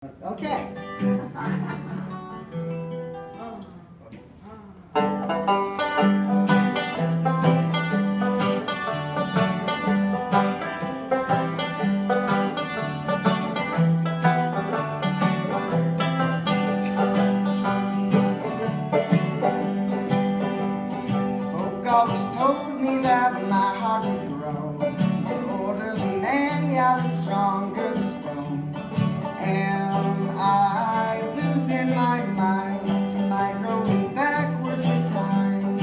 Okay. Always told me that my heart would grow. The older the man, yeah, the stronger the stone. Losing my mind? Am I going backwards in time?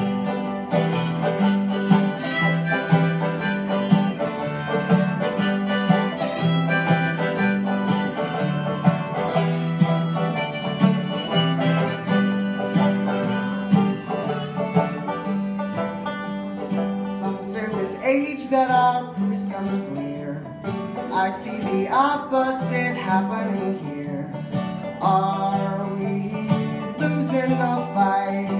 Some say with age that our purpose comes clear. I see the opposite happening here. Are we losing the fight?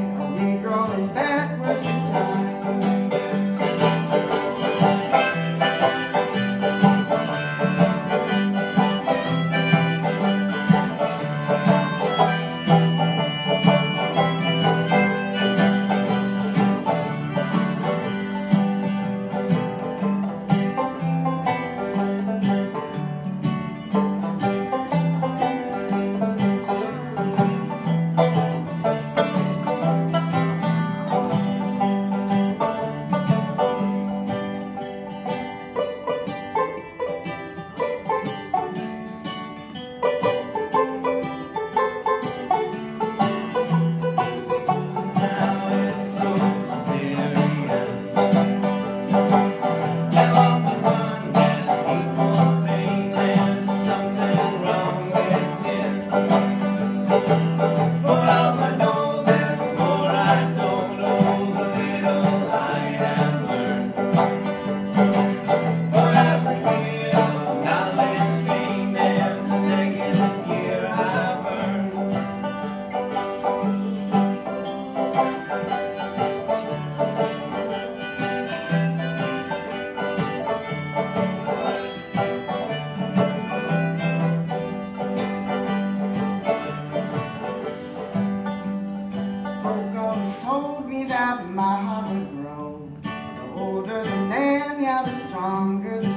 My heart would grow. The older the man, yeah, the stronger the